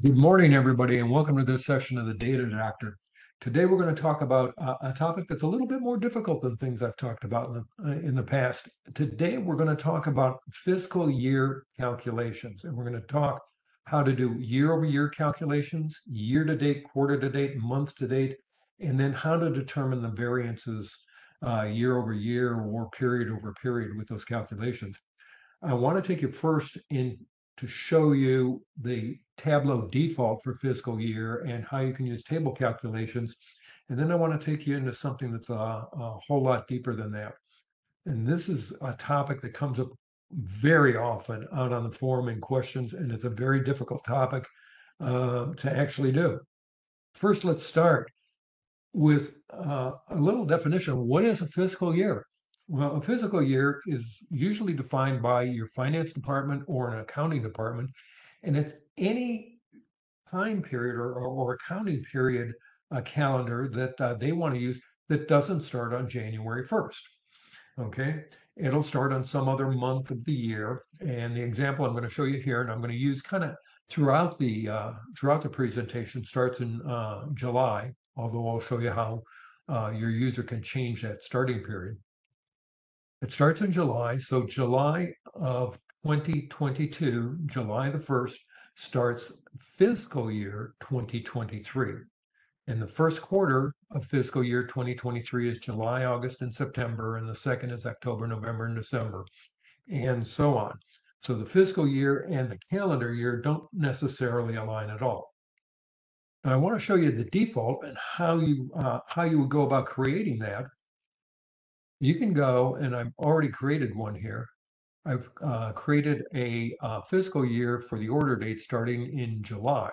Good morning, everybody, and welcome to this session of the Data Doctor. Today, we're going to talk about a, topic that's a little bit more difficult than things I've talked about in the, uh, in the past. Today, we're going to talk about fiscal year calculations, and we're going to talk how to do year-over-year calculations, year-to-date, quarter-to-date, month-to-date, and then how to determine the variances uh, year-over-year or period-over-period with those calculations. I want to take you first in to show you the Tableau default for fiscal year and how you can use table calculations. And then I want to take you into something that's a, a whole lot deeper than that. And this is a topic that comes up very often out on the forum in questions, and it's a very difficult topic uh, to actually do. First, let's start with uh, a little definition. What is a fiscal year? Well, a fiscal year is usually defined by your finance department or an accounting department, and it's any time period or, or, or accounting period uh, calendar that uh, they want to use that doesn't start on January 1st. Okay, it'll start on some other month of the year. And the example I'm going to show you here, and I'm going to use kind of throughout the uh, throughout the presentation, starts in uh, July. Although I'll show you how uh, your user can change that starting period. It starts in July. So July of 2022, July the 1st, starts fiscal year 2023. And the first quarter of fiscal year 2023 is July, August, and September, and the second is October, November, and December, and so on. So the fiscal year and the calendar year don't necessarily align at all. And I want to show you the default and how you uh, how you would go about creating that you can go, and I've already created one here. I've uh, created a uh, fiscal year for the order date starting in July.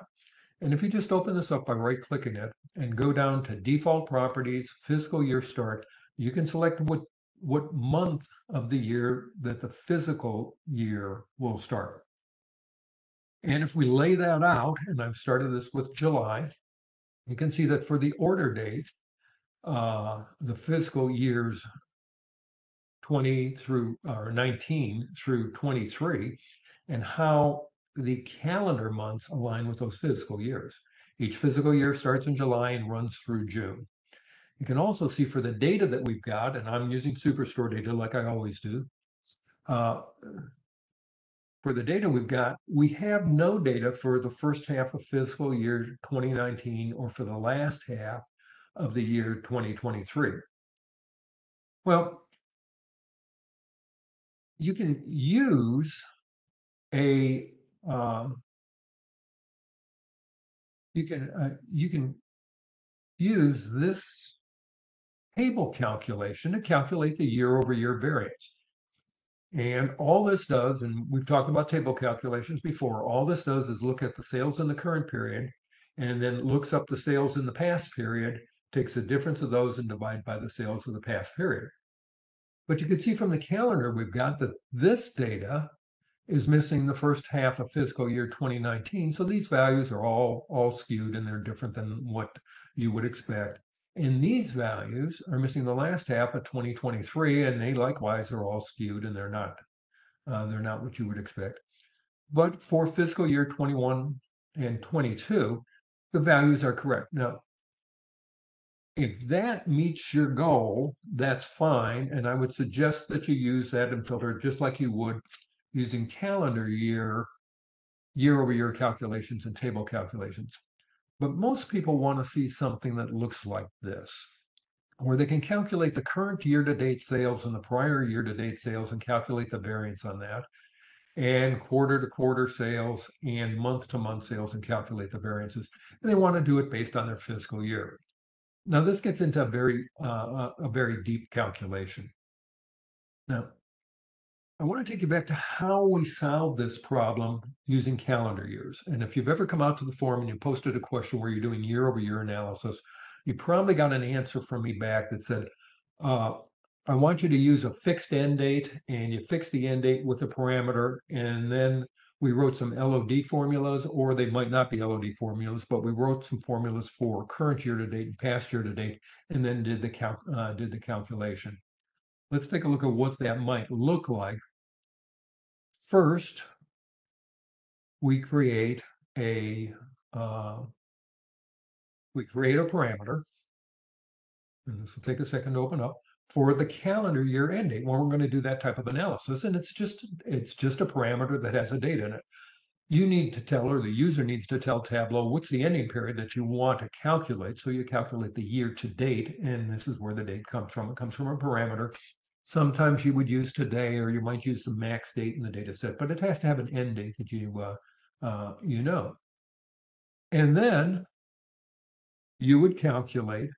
And if you just open this up by right clicking it and go down to default properties, fiscal year start, you can select what, what month of the year that the fiscal year will start. And if we lay that out, and I've started this with July, you can see that for the order date, uh, the fiscal year's 20 through or 19 through 23 and how the calendar months align with those fiscal years. Each fiscal year starts in July and runs through June. You can also see for the data that we've got, and I'm using Superstore data like I always do. Uh, for the data we've got, we have no data for the first half of fiscal year 2019 or for the last half of the year 2023. Well, you can use a uh, you can uh, you can use this table calculation to calculate the year over year variance. And all this does, and we've talked about table calculations before, all this does is look at the sales in the current period and then looks up the sales in the past period, takes the difference of those and divide by the sales of the past period. But you can see from the calendar we've got that this data is missing the first half of fiscal year 2019. So these values are all, all skewed and they're different than what you would expect. And these values are missing the last half of 2023, and they likewise are all skewed and they're not uh, they're not what you would expect. But for fiscal year 21 and 22, the values are correct. Now, if that meets your goal, that's fine. And I would suggest that you use that filter just like you would using calendar year, year over year calculations and table calculations. But most people want to see something that looks like this, where they can calculate the current year to date sales and the prior year to date sales and calculate the variance on that, and quarter to quarter sales and month to month sales and calculate the variances. And they want to do it based on their fiscal year. Now, this gets into a very, uh, a very deep calculation. Now, I want to take you back to how we solve this problem using calendar years. And if you've ever come out to the forum and you posted a question where you're doing year over year analysis, you probably got an answer from me back that said, uh, I want you to use a fixed end date and you fix the end date with a parameter and then we wrote some LOD formulas, or they might not be LOD formulas, but we wrote some formulas for current year to date and past year to date, and then did the cal- uh, did the calculation. Let's take a look at what that might look like. First, we create a uh, we create a parameter. And this will take a second to open up for the calendar year ending when we're going to do that type of analysis. And it's just it's just a parameter that has a date in it. You need to tell, or the user needs to tell Tableau what's the ending period that you want to calculate. So you calculate the year to date, and this is where the date comes from. It comes from a parameter. Sometimes you would use today, or you might use the max date in the data set, but it has to have an end date that you uh, uh, you know. And then you would calculate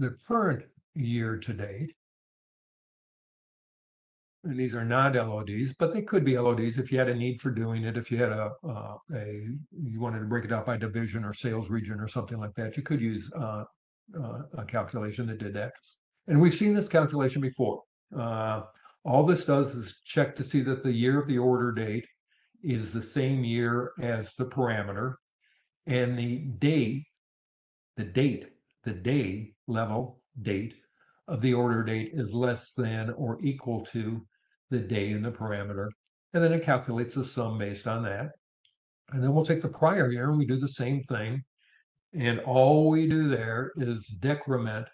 the current year to date. And these are not LODs, but they could be LODs if you had a need for doing it. If you had a uh, a you wanted to break it out by division or sales region or something like that, you could use uh, uh, a calculation that did that. And we've seen this calculation before. Uh, all this does is check to see that the year of the order date is the same year as the parameter, and the date, the date, the day level date of the order date is less than or equal to the day in the parameter. And then it calculates the sum based on that. And then we'll take the prior year and we do the same thing. And all we do there is decrement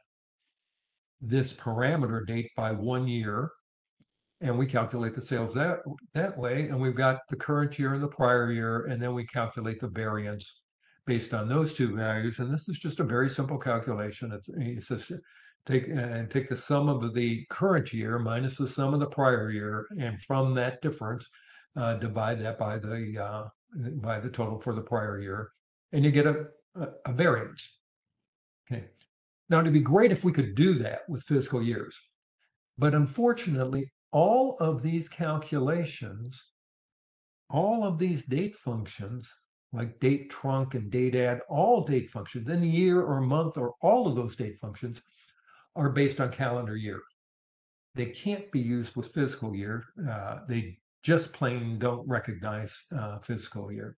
this parameter date by one year. And we calculate the sales that, that way. And we've got the current year and the prior year. And then we calculate the variance based on those two values. And this is just a very simple calculation. It's, it's just take and take the sum of the current year minus the sum of the prior year, and from that difference, uh, divide that by the uh, by the total for the prior year, and you get a, a, a variance. Okay. Now, it'd be great if we could do that with fiscal years, but unfortunately, all of these calculations, all of these date functions like date trunk and date add, all date functions, then year or month or all of those date functions are based on calendar year. They can't be used with fiscal year. Uh, they just plain don't recognize uh, fiscal year.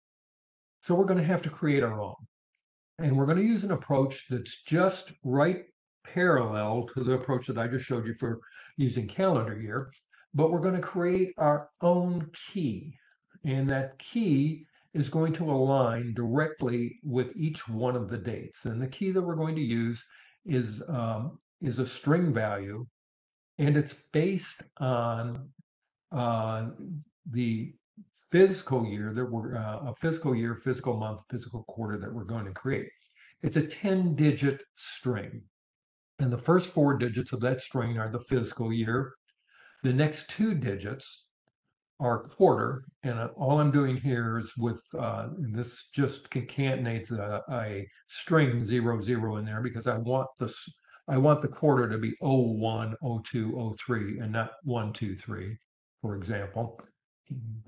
So we're going to have to create our own. And we're going to use an approach that's just right parallel to the approach that I just showed you for using calendar year. But we're going to create our own key. And that key is going to align directly with each one of the dates. And the key that we're going to use is um, is a string value, and it's based on uh, the fiscal year that we're uh, a fiscal year, fiscal month, fiscal quarter that we're going to create. It's a 10 digit string. And the first four digits of that string are the fiscal year. The next two digits our quarter, and uh, all I'm doing here is with uh, this just concatenates a, a, string zero zero in there because I want this I want the quarter to be 01, 02, 03, and not 1, 2, 3, for example.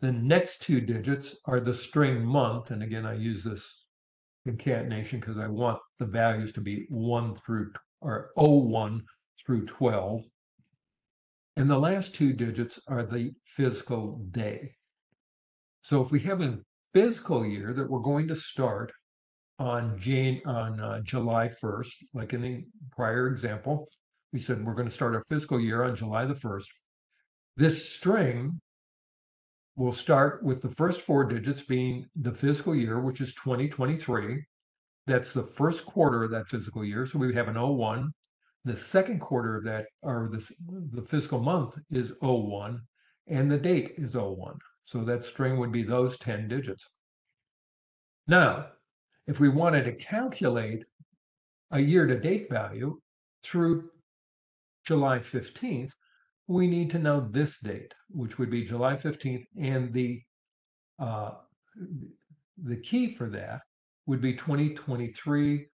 The next two digits are the string month, and again I use this concatenation because I want the values to be 1 through or 01 through 12. And the last two digits are the fiscal day. So if we have a fiscal year that we're going to start on Jan on uh, July 1st, like in the prior example, we said we're going to start our fiscal year on July the 1st. This string will start with the first four digits being the fiscal year, which is 2023. That's the first quarter of that fiscal year. So we have an 01, the second quarter of that, or the, the fiscal month is 01, and the date is 01. So that string would be those 10 digits. Now, if we wanted to calculate a year-to-date value through July 15th, we need to know this date, which would be July 15th, and the uh, the key for that would be 2023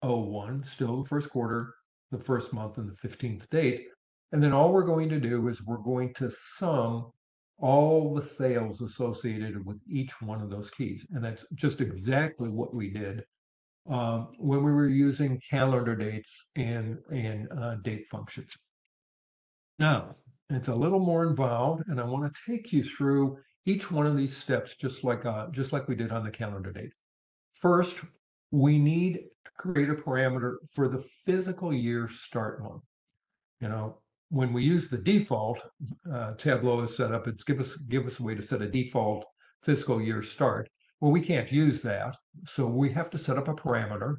01, still the first quarter, the first month and the 15th date. And then all we're going to do is we're going to sum all the sales associated with each one of those keys. And that's just exactly what we did um, when we were using calendar dates and, and uh, date functions. Now, it's a little more involved, and I want to take you through each one of these steps just like uh, just like we did on the calendar date. First, we need to create a parameter for the fiscal year start month. You know, when we use the default, uh, Tableau is set up, it's give us give us a way to set a default fiscal year start. Well, we can't use that. So we have to set up a parameter.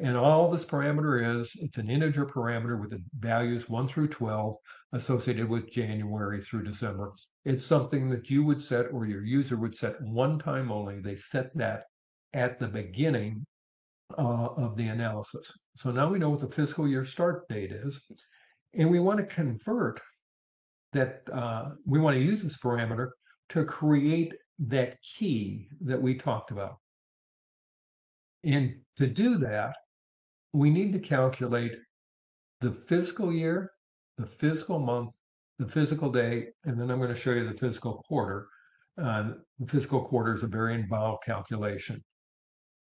And all this parameter is, it's an integer parameter with the values 1 through 12 associated with January through December. It's something that you would set or your user would set one time only. They set that at the beginning uh, of the analysis. So now we know what the fiscal year start date is. And we want to convert that, uh, we want to use this parameter to create that key that we talked about. And to do that, we need to calculate the fiscal year, the fiscal month, the fiscal day, and then I'm going to show you the fiscal quarter. Uh, the fiscal quarter is a very involved calculation.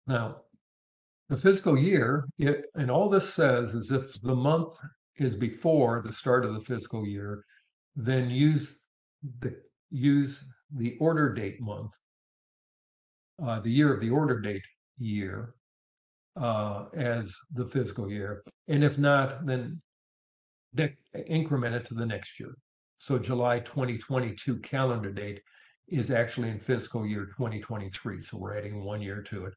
Now, the fiscal year, it, and all this says is if the month is before the start of the fiscal year, then use the use the order date month, uh, the year of the order date year, uh, as the fiscal year. And if not, then increment it to the next year. So July 2022 calendar date is actually in fiscal year 2023. So we're adding one year to it.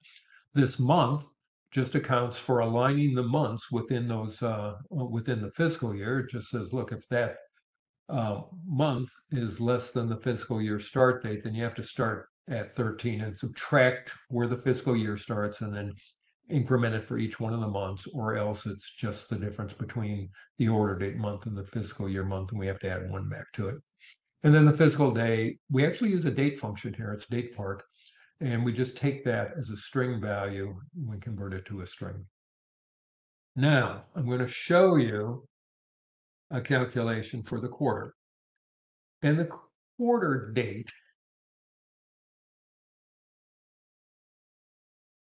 This month just accounts for aligning the months within those uh, within the fiscal year. It just says, look, if that uh, month is less than the fiscal year start date, then you have to start at 13 and subtract where the fiscal year starts and then increment it for each one of the months, or else it's just the difference between the order date month and the fiscal year month, and we have to add one back to it. And then the fiscal day, we actually use a date function here, it's date part, and we just take that as a string value and we convert it to a string. Now, I'm going to show you a calculation for the quarter. And the quarter date,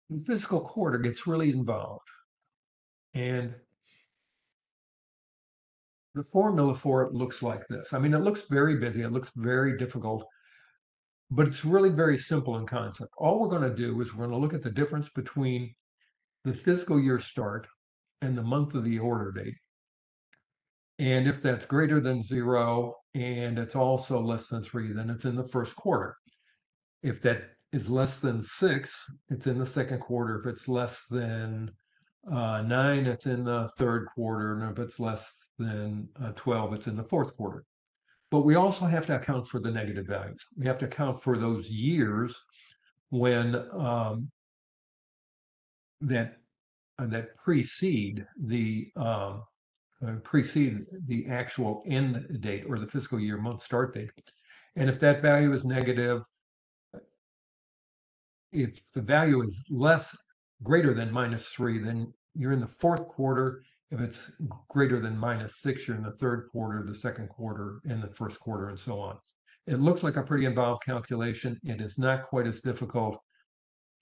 the fiscal quarter gets really involved. And the formula for it looks like this. I mean, it looks very busy. It looks very difficult but it's really very simple in concept. All we're going to do is we're going to look at the difference between the fiscal year start and the month of the order date. And if that's greater than zero and it's also less than three, then it's in the first quarter. If that is less than six, it's in the second quarter. If it's less than uh, nine, it's in the third quarter. And if it's less than uh, 12, it's in the fourth quarter. But we also have to account for the negative values. We have to account for those years when um, that uh, that precede the um, uh, precede the actual end date or the fiscal year month start date. And if that value is negative, if the value is less greater than minus three, then you're in the fourth quarter if it's greater than minus six, you're in the third quarter, the second quarter, and the first quarter, and so on. It looks like a pretty involved calculation. It is not quite as difficult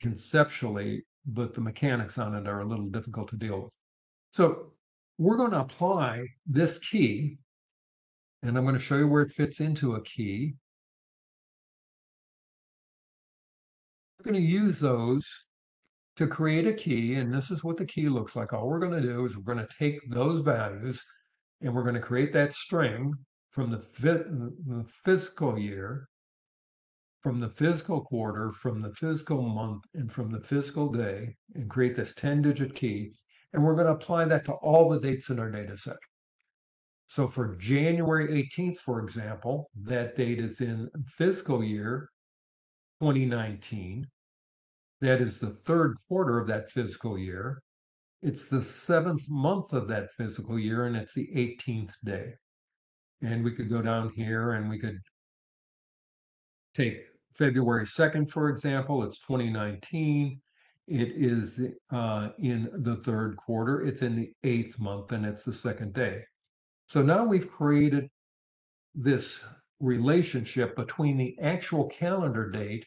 conceptually, but the mechanics on it are a little difficult to deal with. So we're going to apply this key, and I'm going to show you where it fits into a key. We're going to use those to create a key, and this is what the key looks like. All we're going to do is we're going to take those values and we're going to create that string from the, the fiscal year, from the fiscal quarter, from the fiscal month, and from the fiscal day, and create this 10 digit key. And we're going to apply that to all the dates in our data set. So for January 18th, for example, that date is in fiscal year 2019. That is the third quarter of that fiscal year. It's the seventh month of that fiscal year, and it's the 18th day. And we could go down here and we could take February 2nd, for example, it's 2019. It is uh, in the third quarter, it's in the eighth month, and it's the second day. So now we've created this relationship between the actual calendar date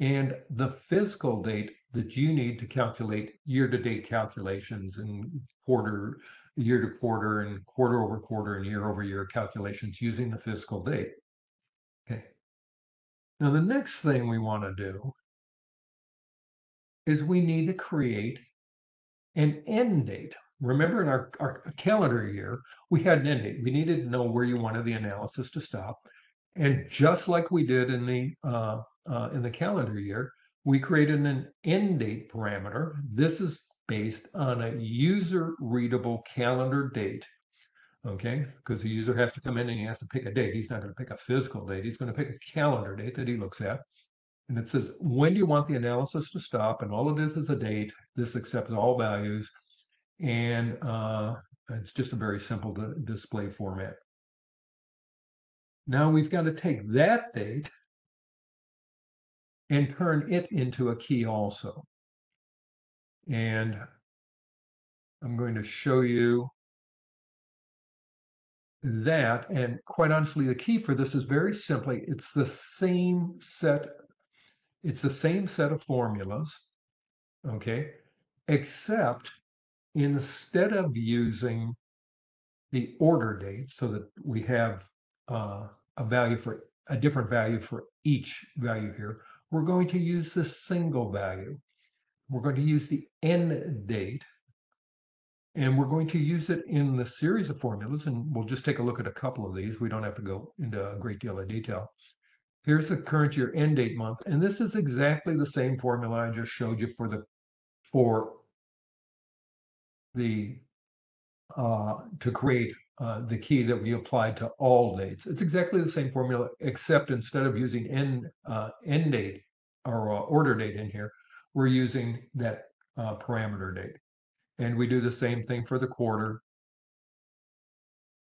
and the fiscal date that you need to calculate year-to-date calculations and quarter, year to quarter and quarter over quarter and year over year calculations using the fiscal date. Okay. Now the next thing we want to do is we need to create an end date. Remember in our, our calendar year, we had an end date. We needed to know where you wanted the analysis to stop. And just like we did in the uh, uh, in the calendar year, we created an end date parameter. This is based on a user readable calendar date. Okay, because the user has to come in and he has to pick a date. He's not going to pick a fiscal date. He's going to pick a calendar date that he looks at. And it says, when do you want the analysis to stop? And all it is is a date. This accepts all values. And uh, it's just a very simple display format. Now we've got to take that date and turn it into a key also. And I'm going to show you that. And quite honestly, the key for this is very simply, it's the same set, it's the same set of formulas, okay, except instead of using the order date so that we have uh, a value for a different value for each value here, we're going to use the single value. We're going to use the end date and we're going to use it in the series of formulas, and we'll just take a look at a couple of these. We don't have to go into a great deal of detail. Here's the current year end date month, and this is exactly the same formula I just showed you for the for the uh, to create uh, the key that we applied to all dates. It's exactly the same formula, except instead of using end uh, end date or uh, order date in here, we're using that uh, parameter date. And we do the same thing for the quarter.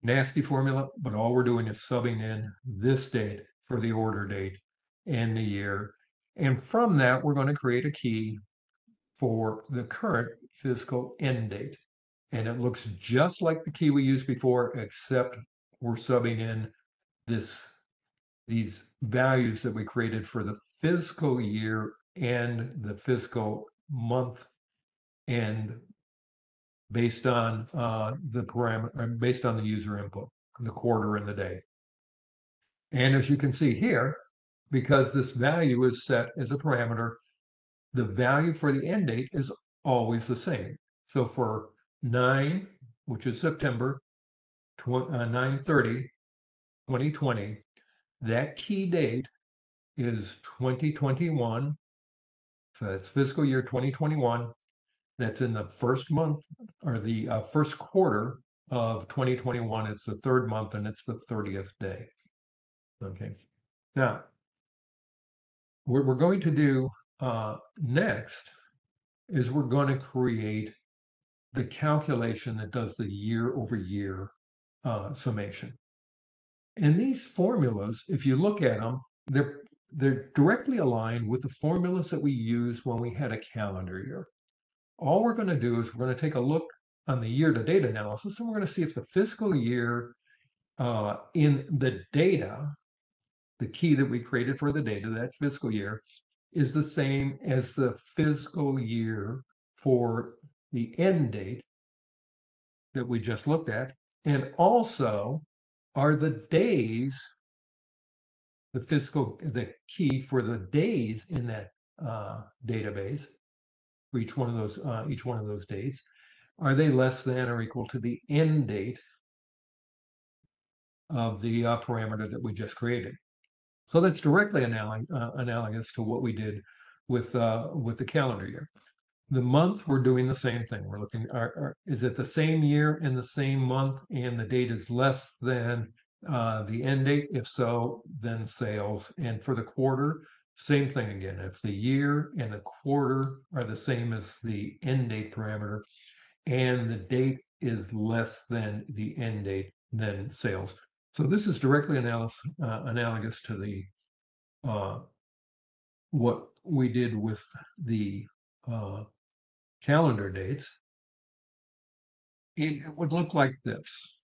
Nasty formula, but all we're doing is subbing in this date for the order date and the year. And from that, we're going to create a key for the current fiscal end date. And it looks just like the key we used before, except we're subbing in this these values that we created for the fiscal year and the fiscal month and based on uh, the parameter, uh, based on the user input, the quarter and the day. And as you can see here, because this value is set as a parameter, the value for the end date is always the same. So for 9, which is September uh, 9 30, 2020, that key date is 2021. So that's fiscal year 2021 that's in the first month or the uh, first quarter of 2021. It's the third month and it's the 30th day. Okay. Now, what we're going to do uh, next is we're going to create the calculation that does the year over year uh, summation. And these formulas, if you look at them, they're they're directly aligned with the formulas that we used when we had a calendar year all we're going to do is we're going to take a look on the year-to-date analysis, and we're going to see if the fiscal year uh, in the data, the key that we created for the data, that fiscal year, is the same as the fiscal year for the end date that we just looked at. And also, are the days, the fiscal, the key for the days in that uh, database for each one of those uh, each one of those dates. Are they less than or equal to the end date of the uh, parameter that we just created? So that's directly analog uh, analogous to what we did with uh, with the calendar year. The month we're doing the same thing. We're looking are, are, is it the same year and the same month and the date is less than uh, the end date? If so, then sales. And for the quarter, same thing again, if the year and the quarter are the same as the end date parameter and the date is less than the end date, then sales. So this is directly analogous, uh, analogous to the uh, what we did with the uh, calendar dates. It would look like this.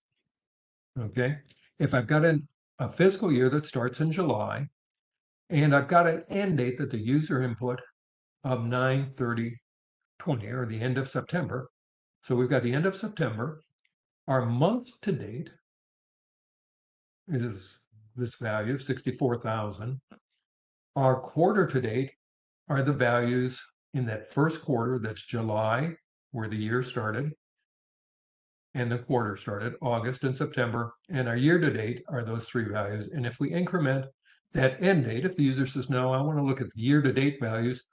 Okay, if I've got an, a fiscal year that starts in July and I've got an end date that the user input of 9 30 20 or the end of September. So we've got the end of September. Our month to date is this value of 64,000. Our quarter to date are the values in that first quarter, that's July, where the year started, and the quarter started, August and September, and our year to date are those three values. And if we increment that end date, if the user says, no, I want to look at the year to date values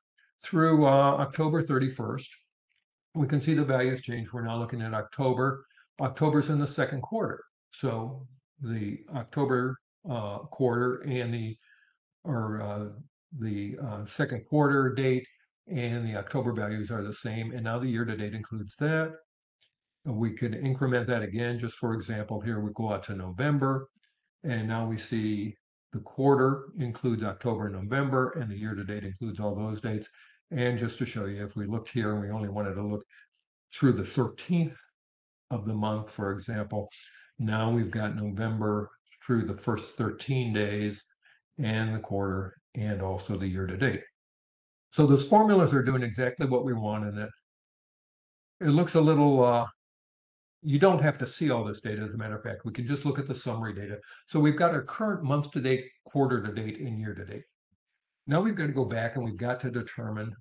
through uh, October 31st, we can see the values change. We're now looking at October. October's in the second quarter. So the October uh, quarter and the or uh, the uh, second quarter date and the October values are the same. And now the year to date includes that. We could increment that again, just for example, here we go out to November. And now we see the quarter includes October, and November, and the year to date includes all those dates. And just to show you, if we looked here and we only wanted to look through the 13th of the month, for example, now we've got November through the first 13 days and the quarter and also the year to date. So those formulas are doing exactly what we want in it. It looks a little, uh, you don't have to see all this data. As a matter of fact, we can just look at the summary data. So we've got our current month to date, quarter to date, and year to date. Now we've got to go back and we've got to determine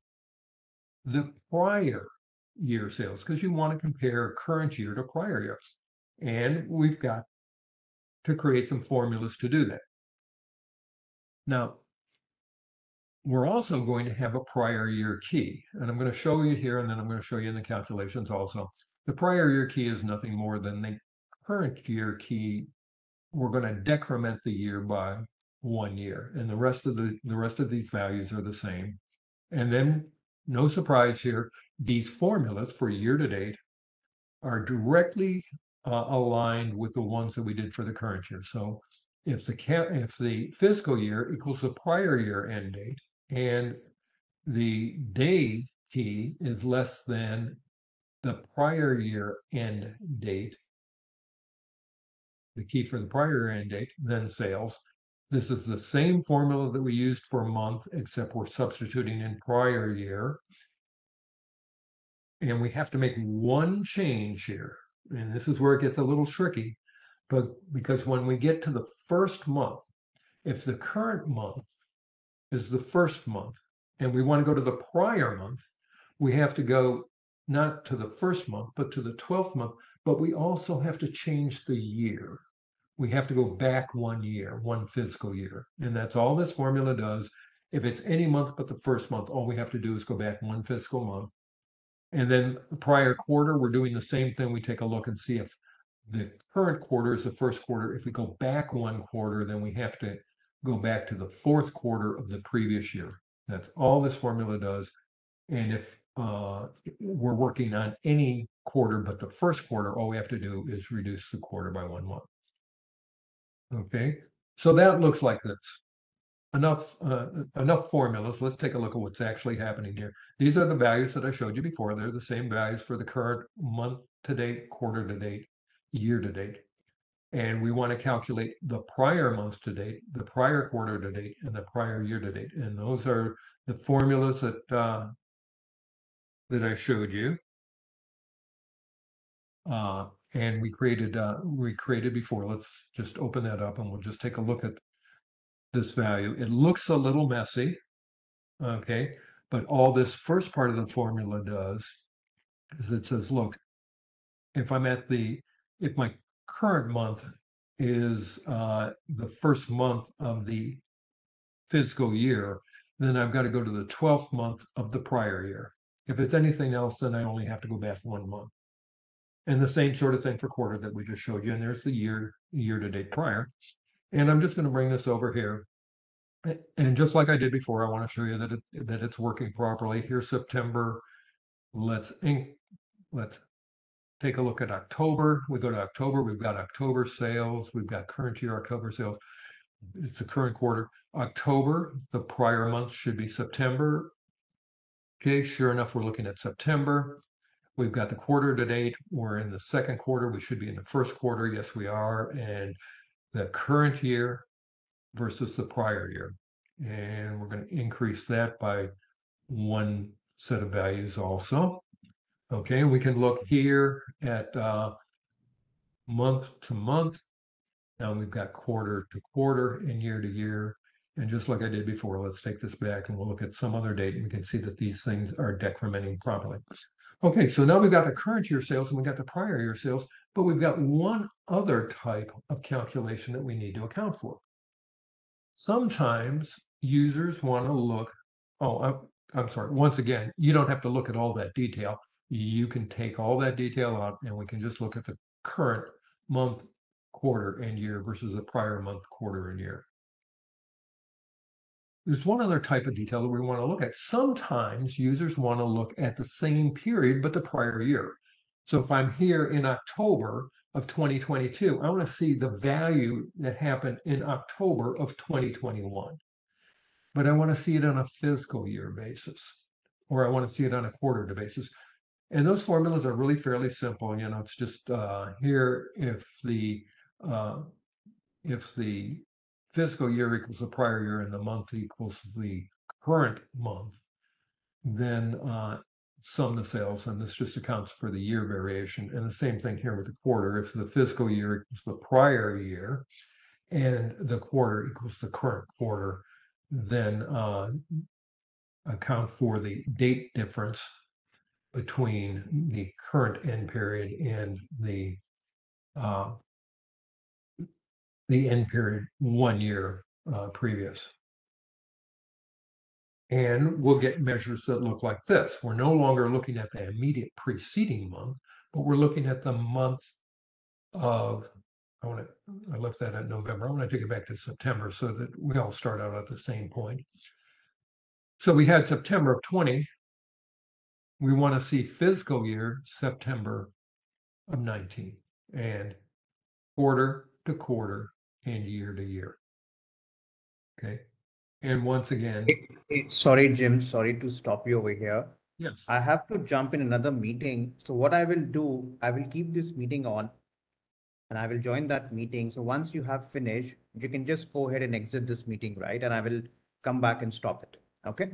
the prior year sales because you want to compare current year to prior years. And we've got to create some formulas to do that. Now, we're also going to have a prior year key, and I'm going to show you here, and then I'm going to show you in the calculations also. The prior year key is nothing more than the current year key. We're going to decrement the year by one year, and the rest of the the rest of these values are the same. And then, no surprise here, these formulas for year to date are directly uh, aligned with the ones that we did for the current year. So if the if the fiscal year equals the prior year end date and the day key is less than the prior year end date, the key for the prior end date, then sales. This is the same formula that we used for month, except we're substituting in prior year. And we have to make one change here. And this is where it gets a little tricky. But because when we get to the first month, if the current month is the first month and we want to go to the prior month, we have to go not to the first month, but to the 12th month. But we also have to change the year. We have to go back one year, one fiscal year. And that's all this formula does. If it's any month but the first month, all we have to do is go back one fiscal month. And then the prior quarter, we're doing the same thing. We take a look and see if the current quarter is the first quarter. If we go back one quarter, then we have to go back to the fourth quarter of the previous year. That's all this formula does. And if uh, we're working on any quarter but the first quarter, all we have to do is reduce the quarter by one month. Okay, so that looks like this. Enough, uh, enough formulas. Let's take a look at what's actually happening here. These are the values that I showed you before. They're the same values for the current month to date, quarter to date, year to date. And we want to calculate the prior month to date, the prior quarter to date, and the prior year to date. And those are the formulas that uh, that I showed you. Uh, and we created uh, we created before. Let's just open that up and we'll just take a look at this value. It looks a little messy, okay, but all this first part of the formula does is it says, look, if I'm at the if my current month is uh, the first month of the fiscal year, then I've got to go to the 12th month of the prior year. If it's anything else, then I only have to go back one month. And the same sort of thing for quarter that we just showed you. And there's the year, year to date prior. And I'm just going to bring this over here. And just like I did before, I want to show you that it, that it's working properly. Here's September. Let's ink, let's take a look at October. We go to October, we've got October sales, we've got current year October sales. It's the current quarter. October, the prior month should be September. Okay, sure enough, we're looking at September. We've got the quarter to date. We're in the second quarter. We should be in the first quarter. Yes, we are. And the current year versus the prior year. And we're going to increase that by one set of values also. Okay, we can look here at uh, month to month. Now we've got quarter to quarter and year to year. And just like I did before, let's take this back and we'll look at some other date and we can see that these things are decrementing properly. Okay, so now we've got the current year sales and we've got the prior year sales. But we've got one other type of calculation that we need to account for. Sometimes users want to look, oh, I'm, I'm sorry, once again, you don't have to look at all that detail. You can take all that detail out and we can just look at the current month, quarter, and year versus the prior month, quarter, and year. There's one other type of detail that we want to look at. Sometimes users want to look at the same period, but the prior year. So if I'm here in October of 2022, I want to see the value that happened in October of 2021. But I want to see it on a fiscal year basis, or I want to see it on a quarter basis. And those formulas are really fairly simple. You know, it's just uh, here if the uh, if the fiscal year equals the prior year and the month equals the current month, then uh, sum the sales, and this just accounts for the year variation. And the same thing here with the quarter. If the fiscal year equals the prior year and the quarter equals the current quarter, then uh, account for the date difference between the current end period and the uh, the end period one year uh, previous. And we'll get measures that look like this. We're no longer looking at the immediate preceding month, but we're looking at the month of, I want to, I left that at November. I want to take it back to September so that we all start out at the same point. So we had September of 20. We want to see fiscal year September of 19 and quarter to quarter and year to year. Okay. And once again, Sorry, Jim, sorry to stop you over here. yes, I have to jump in another meeting. So what I will do, I will keep this meeting on and I will join that meeting. So once you have finished, you can just go ahead and exit this meeting, right? And I will come back and stop it. Okay?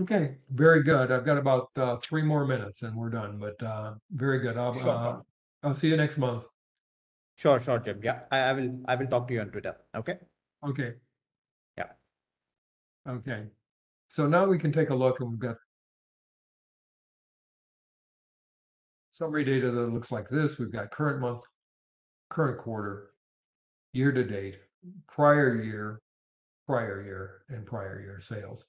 Okay, very good. I've got about uh, three more minutes and we're done, but uh, very good. I'll, Sure, uh, sure. I'll see you next month. Sure, sure, Jim. Yeah, I, I will, I will talk to you on Twitter. Okay? Okay. Yeah. Okay. So now we can take a look and we've got summary data that looks like this. We've got current month, current quarter, year to date, prior year, prior year, and prior year sales.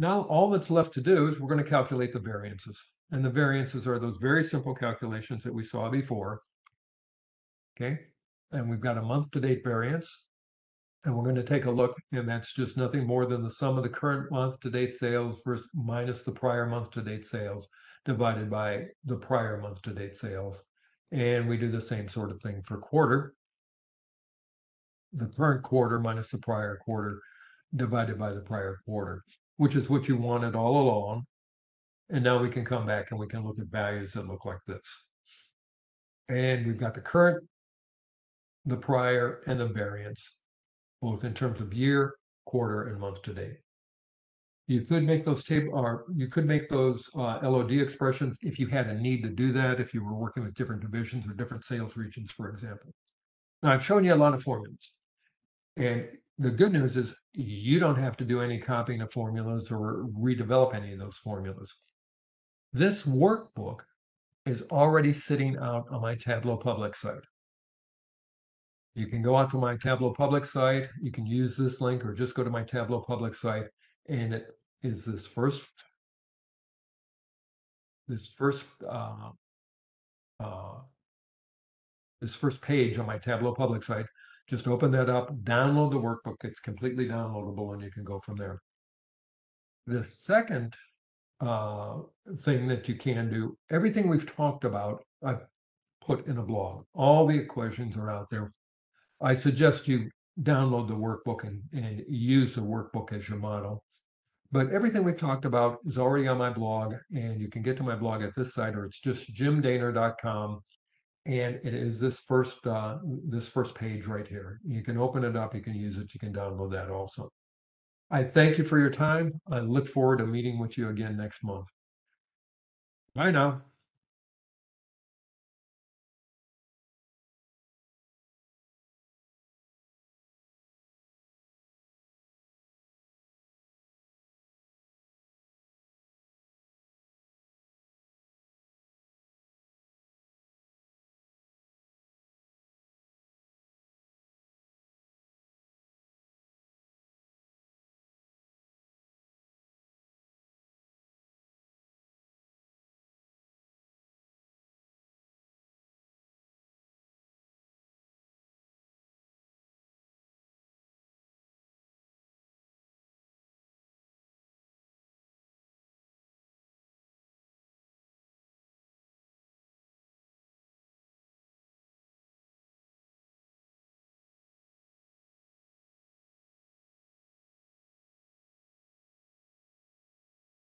Now, all that's left to do is we're going to calculate the variances. And the variances are those very simple calculations that we saw before. Okay, and we've got a month to date variance. And we're going to take a look, and that's just nothing more than the sum of the current month to date sales versus minus the prior month to date sales divided by the prior month to date sales. And we do the same sort of thing for quarter. The current quarter minus the prior quarter divided by the prior quarter, which is what you wanted all along. And now we can come back and we can look at values that look like this. And we've got the current, the prior, and the variance, both in terms of year, quarter, and month to date. You could make those table, or you could make those uh, LOD expressions if you had a need to do that, if you were working with different divisions or different sales regions, for example. Now, I've shown you a lot of formulas. And the good news is you don't have to do any copying of formulas or redevelop any of those formulas. This workbook is already sitting out on my Tableau Public site. You can go out to my Tableau Public site, you can use this link or just go to my Tableau Public site and it is this first this first uh, uh, this first page on my Tableau Public site. Just open that up, download the workbook. It's completely downloadable and you can go from there. The second uh, thing that you can do, everything we've talked about, I've put in a blog. All the equations are out there. I suggest you download the workbook and, and use the workbook as your model. But everything we've talked about is already on my blog, and you can get to my blog at this site, or it's just jimdehner.com. And it is this first uh, this first page right here. You can open it up, you can use it, you can download that also. I thank you for your time. I look forward to meeting with you again next month. Bye now.